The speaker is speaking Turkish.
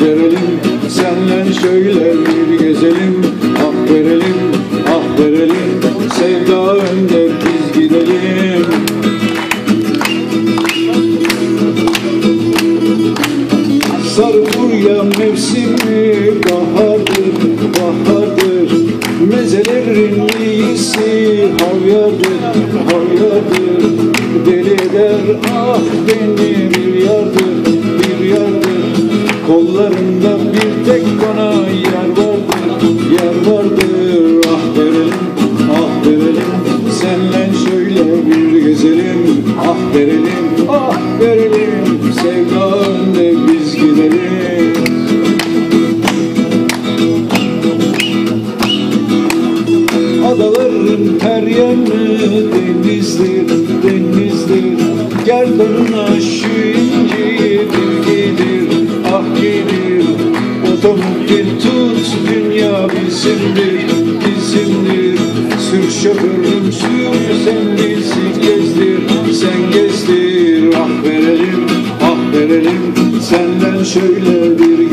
verelim. Senle şöyle bir gezelim. Ah verelim ah verelim. Sevda önde biz gidelim. Sarı burya mevsimi bahardır, bahardır. Mezelerin iyisi havyardır, havyardır Deli eder ah beni Kollarında bir tek bana yer vardır, yer vardır Ah verelim, ah verelim. Senle şöyle bir gezelim Ah verelim, ah verelim. Sevda önde biz gidelim. Adaların her yanı denizdir, denizdir. Gerdanına Otomobil tut, dünya bizimdir, bizimdir. Sür şoförüm sür, sen bizi gezdir, sen gezdir Ah verelim, ah verelim. Senden şöyle bir